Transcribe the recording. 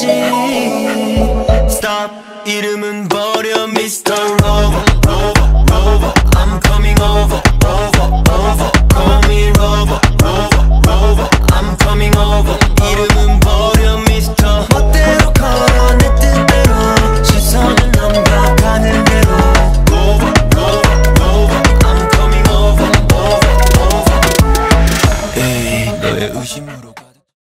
되지 Stop 이름은 버려 Mr. Rover Rover Rover I'm coming over Rover Rover Call me Rover Rover Rover I'm coming over 이름은 버려 Mr. 멋대로 걸어 내 뜻대로 시선은 넘겨 가는 대로 Rover Rover Rover I'm coming over Over Over 에이 너의 의심으로